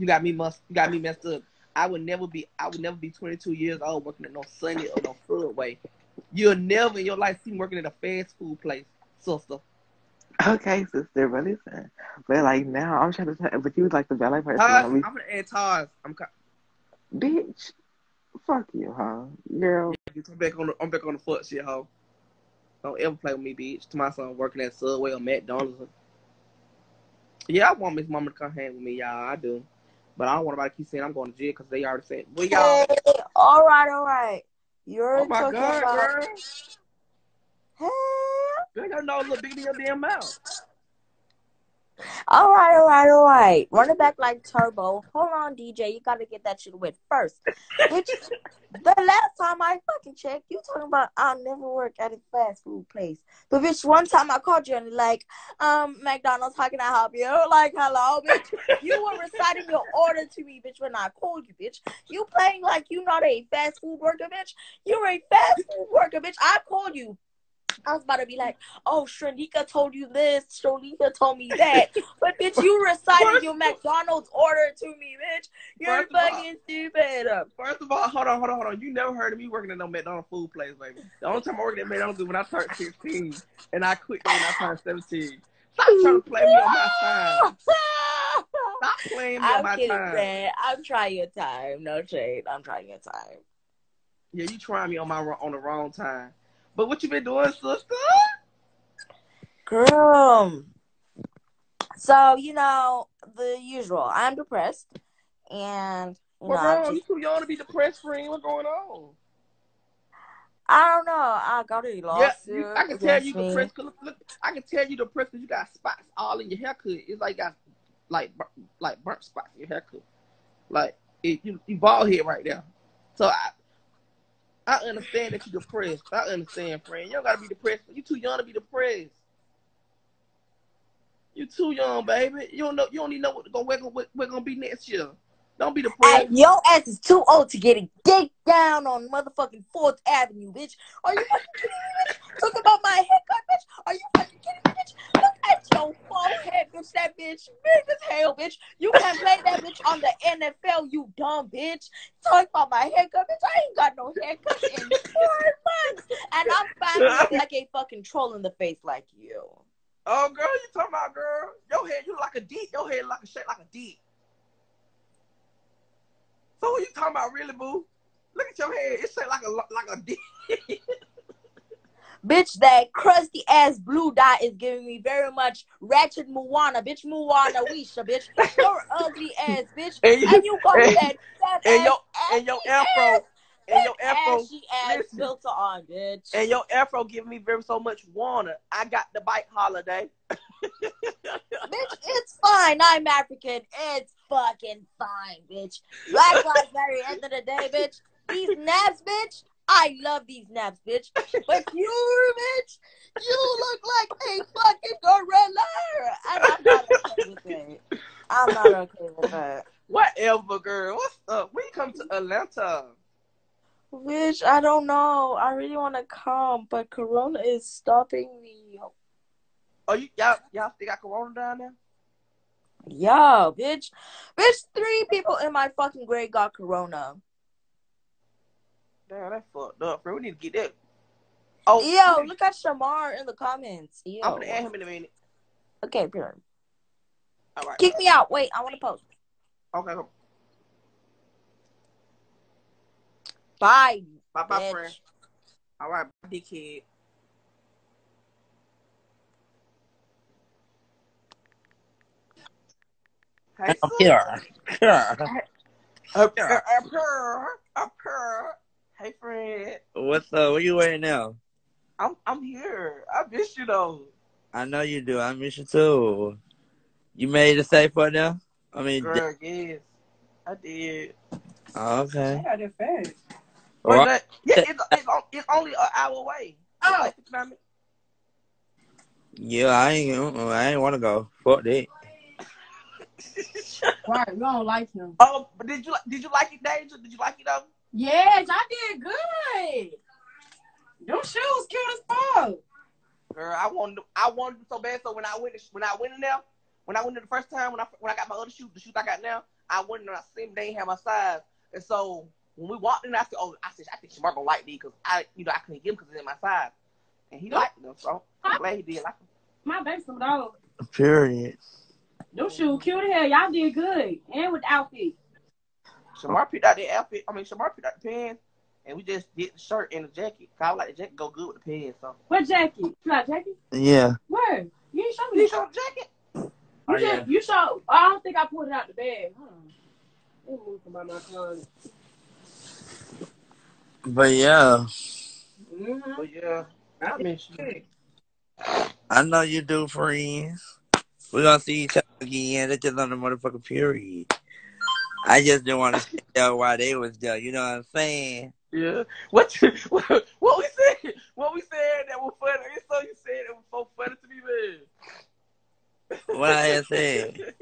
You got me must. You got me messed up. I would never be. I would never be 22 years old working at no Sunny or no Subway. You'll never in your life see me working at a fast food place, sister. Okay, sister, but listen, but like now I'm trying to tell, but you was like the ballet person. Tars, I'm gonna add Tars. I'm. co- bitch, fuck you, huh, girl? I'm back on the. I'm back on the foot shit, hoe. Don't ever play with me, bitch. To my son working at Subway or McDonald's. Yeah, I want Miss Mama to come hang with me, y'all. I do. But I don't want nobody to keep saying I'm going to jail because they already said, well, y'all. Hey, all right, all right. You're Oh my talking God, about. girl. Hey, Girl, your nose look bigger than your damn mouth. All right, all right, all right. Run it back like turbo. Hold on, DJ. You gotta get that shit wet first. Bitch, the last time I fucking checked, you talking about I'll never work at a fast food place. But bitch, one time I called you and like, um, McDonald's, how can I help you? Like, hello, bitch. You were reciting your order to me, bitch, when I called you, bitch. You playing like you not a fast food worker, bitch. You're a fast food worker, bitch. I called you. I was about to be like, oh, Shrenika told you this, Shrenika told me that. But bitch, you recited your McDonald's order to me, bitch. You're of all- fucking stupid. First of all, hold on, hold on, hold on. You never heard of me working at no McDonald's food place, baby. The only time I worked at McDonald's was when I turned 16 and I quit when I turned 17. Stop trying to play me on my time. Stop playing me on I'm my kidding, time. man. I'm trying your time. No shade. I'm trying your time. Yeah, you trying me on my on the wrong time. But what you been doing, sister? Girl. So, you know, the usual. I'm depressed. And, you know, What's I'm wrong? just, You too young to be depressed, friend. What's going on? I don't know. I got a Yeah, lawsuit. you, I can tell you depressed. Look, look, I can tell you depressed because you got spots all in your haircut. It's like got like like burnt spots in your haircut. Like it, you you bald head right now. So I I understand that you're depressed. I understand, friend. You don't gotta be depressed. You too young to be depressed. You too young, baby. You don't know. You don't even know what we're gonna, we're gonna be next year. Don't be depressed. And your ass is too old to get a dick down on motherfucking Fourth Avenue, bitch. Are you fucking kidding me, bitch? Talk about my haircut, bitch. Are you fucking kidding me, bitch? At your forehead, bitch. That bitch big as hell, bitch. You can't play that bitch on the NFL, you dumb bitch. Talk about my haircut, bitch. I ain't got no haircut in four months. And I'm finally like a fucking troll in the face like you. Oh, girl, you talking about girl? Your head, you like a dick. Your head like a shape like a dick. So what you talking about, really, boo? Look at your head. It's shaped like a like a dick. Bitch, that crusty ass blue dot is giving me very much ratchet Moana, bitch. Moana Weisha, bitch. You're ugly ass, bitch. And you- And you got and- that fat and ass, your and your afro ass, and your afro ashy ass listen. filter on, bitch. and your afro giving me very so much wanna. I got the bike holiday. bitch, it's fine. I'm African. It's fucking fine, bitch. Black lives matter. End of the day, bitch. These naps, bitch. I love these naps, bitch. But you, bitch, you look like a fucking gorilla. And I'm not okay with that. I'm not okay with that. Whatever, girl. What's up? You come to Atlanta? Bitch, I don't know. I really want to come, but Corona is stopping me. Oh, you y'all y'all still got corona down there? Yo, bitch. Bitch, three people in my fucking grade got Corona. Damn, that's fucked up, bro. We need to get that. Oh, Yo, look at Shamar in the comments. Yo. I'm gonna add him in a minute. Okay, pure. All right. Kick me out. Wait, I want to post. Okay. Go. Bye. Bye, bye, bitch. friend. All right, dickhead. Hey, I'm sis. here. Here. Up here, up here, up here. Hey, friend. What's up? Where you at now? I'm I'm here. I miss you though. I know you do. I miss you too. You made it safe for now? I mean, di- Girl, yes. I did. oh, okay. got it fast. But Well, that, yeah, it's, it's, it's only an hour away. Oh. You know what yeah, I ain't. uh-uh, I ain't want to go. Fuck that. Right, You don't like him. Oh, but did you did you like it, Danger? Did you like it though? Yes, I did good. Them shoes cute as fuck. Girl, I wanted I wanted them so bad. So when I went when I went in there, when I went in the first time when I when I got my other shoes, the shoes I got now, I went in and I seen they didn't have my size, and so when we walked in, I said, "Oh, I said I think Shamar gonna like these because I, you know, I couldn't get them because it's in my size," and he liked them, so I'm glad he did like them. My baby some of those. Period. Them shoes cute as hell. Y'all did good. And with the outfit. Shamar picked out the outfit. I mean, Shamar picked out the pants, and we just did the shirt and the jacket. Cause I like the jacket go good with the pants. So What jacket? You got a jacket? Yeah. Where? You ain't show you me. show the jacket. You, Oh, just, yeah. you show. I don't think I pulled it out the bag. Hold on. Let from my phone. But yeah, Mm-hmm. But yeah, I miss you. I know you do, friends. We're gonna see each other again. That's just on the motherfucking period. I just didn't want to tell why they was there. You know what I'm saying? Yeah. What you, what, what we said? What we said that was funny? It's so you said it was so funny to me, man. What I had said.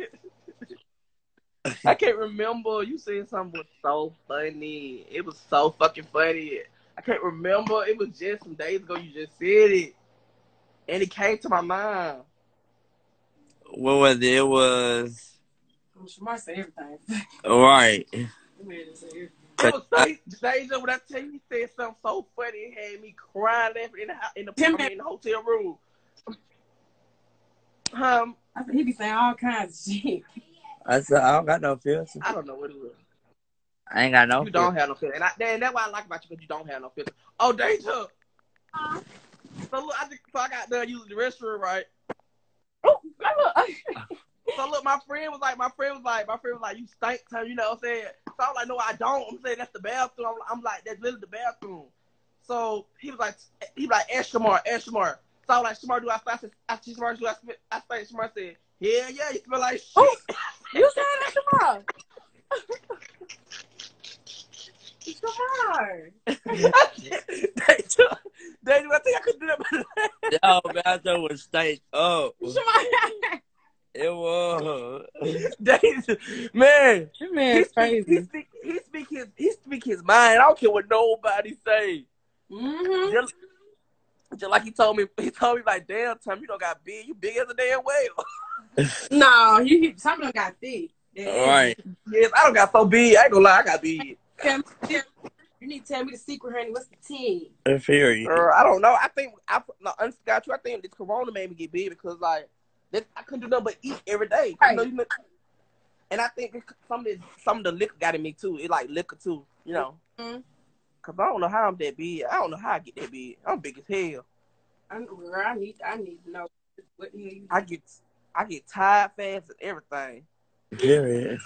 I can't remember. You said something was so funny. It was so fucking funny. I can't remember. It was just some days ago. You just said it, and it came to my mind. What was it? It was Shamar said everything. right. Man, everything. Was so, Deja, when I tell you, he said something so funny, it had me crying laughing in the in the, I mean, in the hotel room. Um, I said he be saying all kinds of shit. I said I don't got no filter. I don't know what it was. I ain't got no. You don't have no filter, and I, and that's what I like about you because you don't have no filter. Oh, Deja. So look, I just, so I got done using the restroom, right? Oh, look. So look, my friend was like, my friend was like, my friend was like, you stink, Tom, you know what I'm saying? So I was like, no, I don't. I'm saying that's the bathroom. I'm, I'm like, that's literally the bathroom. So he was like, he was like, ask Shamar, ask Shamar. So I was like, Shamar, do I stink? I said, Shamar, do I smell? I stink. Shamar said, yeah, yeah, you smell like shit. Oh. You said that tomorrow. Shamar. they, took- they, I think I could do that. better. Yo, bathroom was stank Oh. Shamar. It was. Man, That he man's speak, he speak, he speak his, he speak his mind. I don't care what nobody say. Mm-hmm. Just, just like he told me, he told me like, damn, Tom, you don't got big, you big as a damn whale. No, you some of them got thick. All right. yes, I don't got so big. I ain't gonna lie, I got big. Tell You need to tell me the secret, honey. What's the tea? Period. Girl, I don't know. I think I no, honestly, got you. I think this Corona made me get big because like this, I couldn't do nothing but eat every day. You know, Right. you know- and I think some of the, some of the liquor got in me too. It like liquor too, you know. Mhm. Cause I don't know how I'm that big. I don't know how I get that big. I'm big as hell. I, girl, I need, I need to know what the hell you. I get I get tired fast and everything. Period.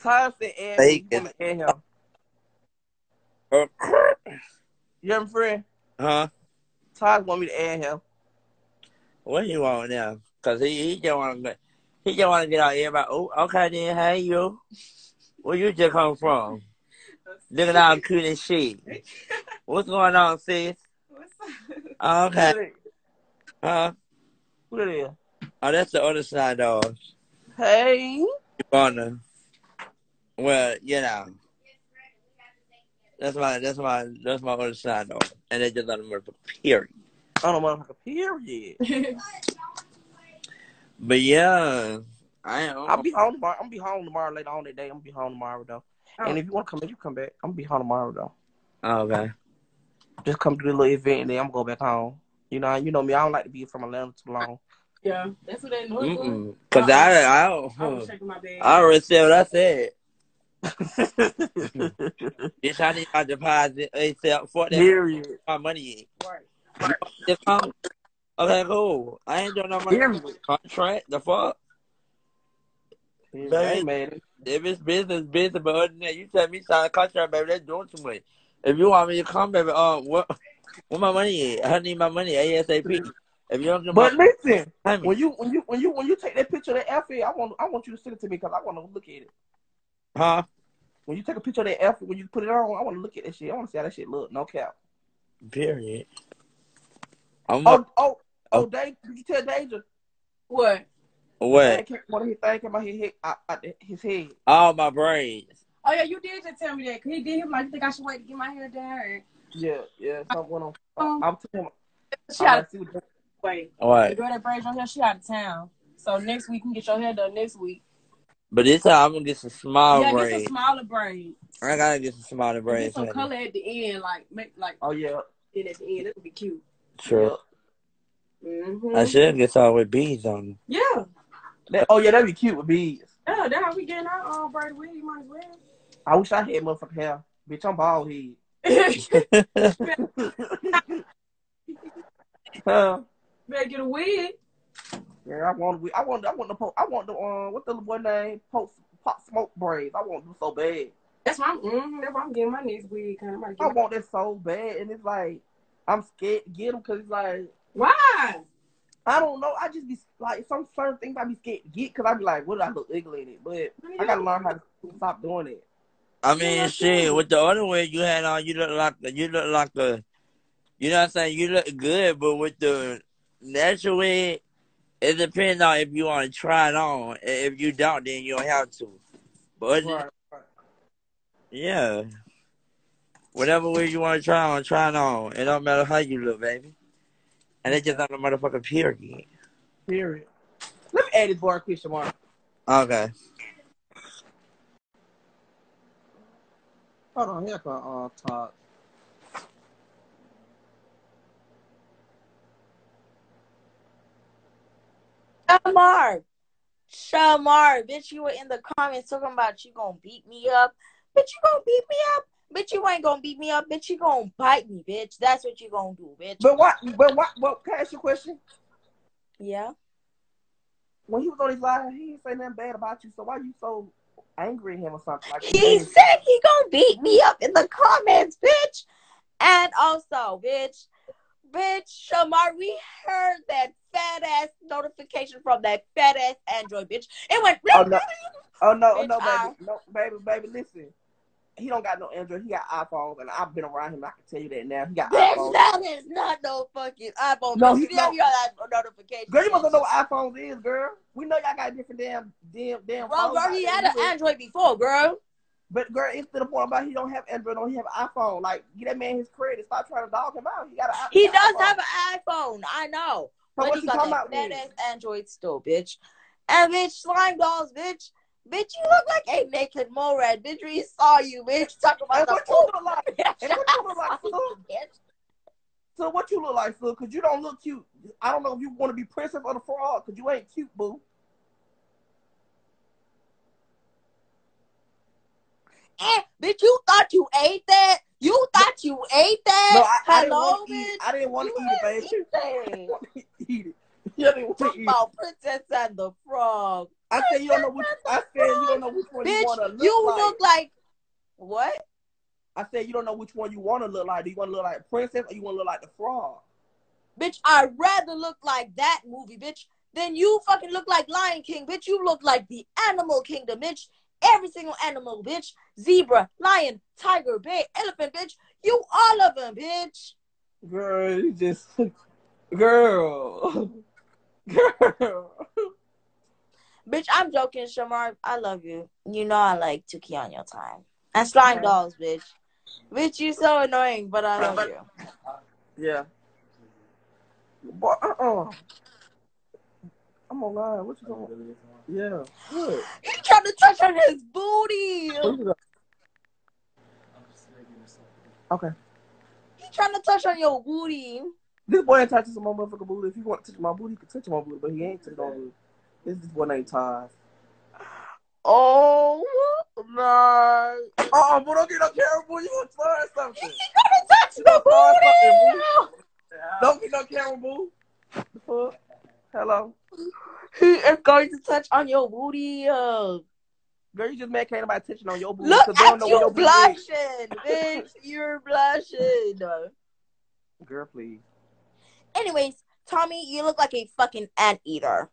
Tired said air Fake me. You him. Uh, You hear me, friend? huh? Todd want me to air him. What you want now? Cause he he just want to he just want to get out here. About oh okay then hey you, where you just come from? Looking all cute and shit. What's going on, sis? What's Oh, okay. Huh? Who that is? Oh, that's the other side dog. Hey. You wanna? Well, you know. That's my that's my that's my other side dog, and they just let him work for period. I don't motherfucker. Period. up? But yeah, I am. I'll be home tomorrow. I'm gonna be home tomorrow later on that day. I'm gonna be home tomorrow though. Oh. And if you want to come back, you come back. I'm gonna be home tomorrow though. Oh, okay. Just come to the little event and then I'm gonna go back home. You know, you know me. I don't like to be from Atlanta too long. yeah, that's what they know. Mm-mm. Cause I I I don't. shaking my bed. I already said what I said. Bitch, I need my deposit. They sell for that Period. my money. Right. Just come. Okay, cool. I ain't doing no money Period. contract. The fuck. I ain't mad. If it's business, business. But other than that, you tell me sign a contract, baby. That's doing too much. If you want me to come, baby, uh, what, where my money at? I need my money ASAP. If you don't But my listen, money, when you when you when you when you take that picture of that outfit, I want I want you to send it to me because I want to look at it. huh? When you take a picture of that outfit, when you put it on, I want to look at that shit. I want to see how that shit look. No cap. Period. I'm Oh oh oh, Dave, did you tell Danger? What? what? One of his things came out his head, out, out his head. All my braids. Oh yeah, you did just tell me that. 'cause he did. He was like, "You think I should wait to get my hair done?" Yeah, yeah, something went on. Um, I'm telling him. She out like, of see what wait. The girl that braids your hair, she out of town. So next week you can get your hair done next week. But this time I'm gonna get some small yeah, get some smaller braids. I gotta get some smaller Get braids. some honey. color at the end, like make like Oh yeah. then at the end. That would be cute. True. Mm-hmm. I should get some with beads on. Yeah. That, oh yeah, that'd be cute with beads. Yeah, that's how we getting our um, braid wig. You might as well. I wish I had motherfucking hair. Bitch, I'm bald head. huh? Better get a wig. Yeah, I want, I want, I want the, po- I want the, uh, what the boy name? Post, pop smoke braids. I want them so bad. That's why I'm. Mm-hmm, that's why I'm getting my next wig. Kind of might I want that so bad, and it's like I'm scared to get them because it's like Why? I don't know. I just be like some certain things I be scared to get because I be like, what do I look ugly in it? But I gotta learn how to stop doing it. I mean, shit. With the other wig you had on, you look like the, you look like the, you know what I'm saying? You look good, but with the natural wig, it depends on if you want to try it on. If you don't, then you don't have to. But Right. yeah, whatever wig you want to try on, try it on. It don't matter how you look, baby. And they just on the motherfucking period. Period. Let me add this boy a question mark. Okay. Hold on, here come uh Todd. Shamar. Shamar, bitch, you were in the comments talking about you gonna beat me up. Bitch, you gonna beat me up. Bitch, you ain't gonna beat me up. Bitch, you gonna bite me, bitch. That's what you gonna do, bitch. But what? But what? What? Can I ask you a question? Yeah. When he was on his live, he didn't say nothing bad about you. So why you so angry at him or something? Like He said he gonna beat me up in the comments, bitch. And also, bitch, bitch, Shamar, we heard that fat ass notification from that fat ass Android, bitch. It went. Oh no! Oh no! Oh Bitch, no, I- baby! No, baby, baby! Listen, he don't got no Android. He got iPhones, and I've been around him. I can tell you that now. He got Bitch, iPhones. that is not no fucking iPhone. No, he- you never no. notification. Girl, you must know what iPhones is, girl. We know y'all got different damn, damn, damn. Bro, phones girl, he had an Android before, girl. But girl, it's to the point about he don't have Android, on he have iPhone. Like, get that man his credit. Stop trying to dog him out. He got an He does iPhone. have an iPhone. I know. So But what he you got talking that about then? Android still, bitch. And bitch, slime dolls, bitch. Bitch, you look like a naked Morad. Bitch, we saw you, bitch. Talk about And the what you look like? Bitch, And what you look like. So what you look like, fool? Cause you don't look cute. I don't know if you want to be princess or the frog, cause you ain't cute, boo. Eh, bitch, you thought you ate that? You thought you ate that? No, I, I didn't want to eat. I didn't want to eat it, ain't eat that. eat it. You to Talk about Princess and the Frog. I said you don't know which. I said you don't know which one you want to Bitch, look you like. look like what? I said you don't know which one you want to look like. Do you want to look like a princess or you want to look like the frog? Bitch, I'd rather look like that movie, bitch, than you fucking look like Lion King, bitch. You look like the animal kingdom, bitch. Every single animal, bitch. Zebra, lion, tiger, bear, elephant, bitch. You all of them, bitch. Girl, you just girl, girl. Bitch, I'm joking, Shamar. I love you. You know I like to key on your time. And slime Okay. dolls, bitch. Bitch, you so annoying, but I love you. Yeah. Boy, uh-uh. I'm online. What you doing? Yeah. Good. He trying to touch on his booty. What you got? Okay. He trying to touch on your booty. This boy ain't touching some more motherfucking booty. If he want to touch my booty, he can touch my booty, but he ain't touching my booty. This this boy named Todd. Oh my. Uh-uh, boy, don't get no camera, boy. You want to start something. He gonna touch You the gonna something, booty. Don't get no camera, boo. The fuck? Hello? He is going to touch on your booty. Uh, Girl, you just mad can't nobody touching on your booty. look 'cause they don't know you your blushing, bitch. You're blushing. Girl, please. Anyways, Tommy, you look like a fucking anteater.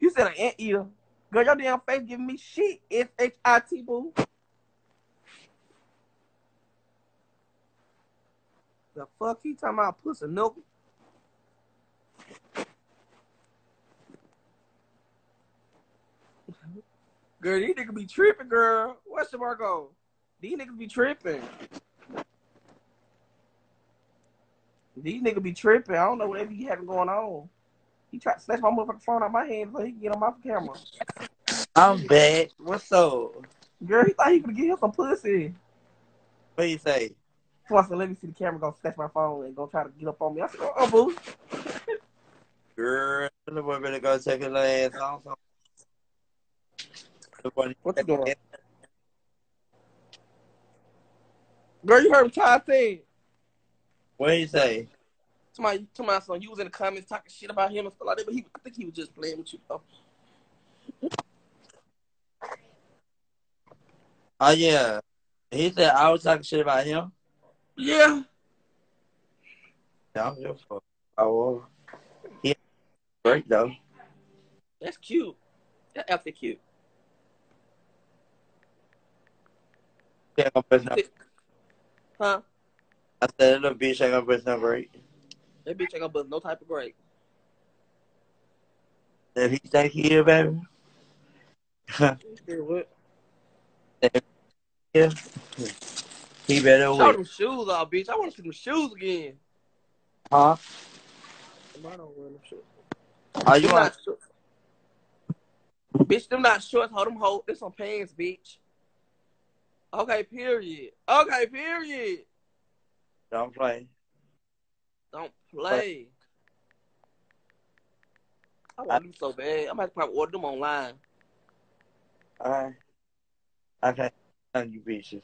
You said an anteater. Girl, your damn face giving me shit. It's H I T boo. The fuck he talking about pussy milk? Girl, these niggas be tripping, girl. What's the Marco? These niggas be tripping. These niggas be tripping. I don't know what be having going on. He tried to snatch my motherfucking phone out my hand so he can get on my camera. I'm back. What's up? Girl, he thought he could get him some pussy. What you say? So I said, let me see the camera gonna snatch my phone and go try to get up on me. I said, oh, boo. Girl, the boy better go take his ass boy- What you doing? Girl, you heard what Ty said. What you say? Somebody, somebody, son, you was in the comments talking shit about him and stuff like that, but he, I think he was just playing with you. Though. Oh yeah. He said I was talking shit about him. Yeah. Yeah, I don't give a fuck. Oh, he great though. That's cute. That outfit cute. Gonna. Huh? I said little bitch ain't gonna press no great. That bitch ain't gonna bust no type of grape. If he think here, baby. What? yeah. He better Show wait. them shoes off, bitch. I want to see them shoes again. Huh? I don't wear them shoes. Are you Them on? not shorts. Bitch, them not shorts. Hold them hold. This on pants, bitch. Okay, period. Okay, period. Don't play. Don't play. I want them so bad. I'm to probably order them online. Alright. Okay. None you bitches.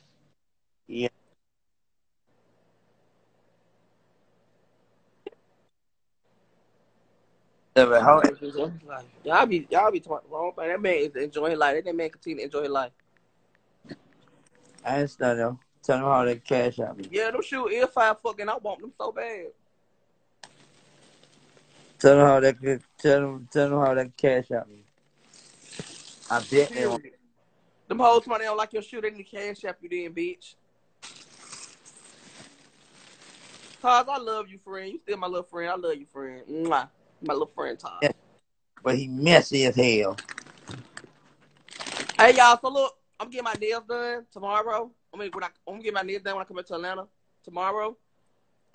Yeah. Yeah, but how, Y'all be y'all be talking wrong thing. That man is enjoying life. That man continue to enjoy life. I understand though. Tell them how they cash out. Yeah, them shoes is five fucking. I want them so bad. Tell them how they could tell them tell them how they cash out me. I bet they won't. Period. Them hoes money don't like your shoe. They need to cash app you then, bitch. Cause I love you, friend. You still my little friend. I love you, friend. Mwah. My little friend, Todd. Yeah. But he messy as hell. Hey y'all, so look, I'm getting my nails done tomorrow. I mean, when I, I'm gonna get my nails done when I come back to Atlanta tomorrow.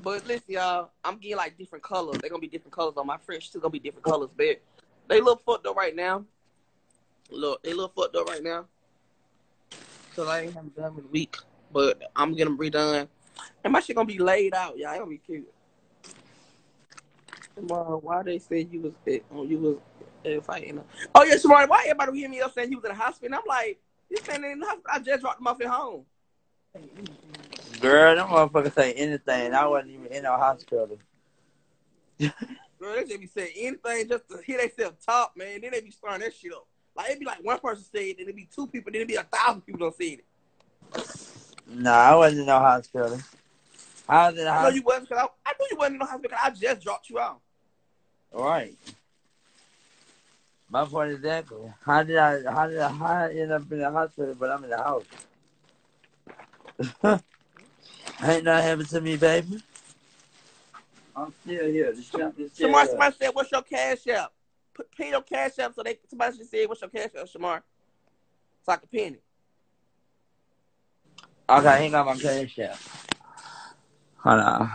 But listen, y'all, I'm getting like different colors. They're gonna be different colors on my French too. Gonna be different colors, but they look fucked up right now. Look, they look fucked up right now. Cause I ain't have them done in a week, but I'm getting them redone. And my shit gonna be laid out, y'all. It gonna be cute. Tomorrow, why they said you was oh, you was fighting? Oh yeah, tomorrow. Why everybody hit me up saying you was in the hospital? And I'm like, you standing in the hospital? I just dropped them off at home. Girl, them motherfuckers say anything. I wasn't even in no hospital. Girl, they just be saying anything just to hear themselves talk, man. Then they be starting that shit up. Like it'd be like one person say it, then it be two people, then it'd be a thousand people don't say it. Nah, I wasn't in no hospital. I was in the I know hospital. you wasn't, I, I knew you wasn't in the hospital. Cause I just dropped you out. Right. My point is exactly. How did I how did I how I end up in the hospital but I'm in the house? Ain't nothing happened to me, baby. I'm still here. The champ is still Shamar, somebody said, "What's your cash app?" Put pin your cash app so they somebody should say, "What's your cash app, Shamar?" So I can pin it. Okay, hang on my cash app. Hold on.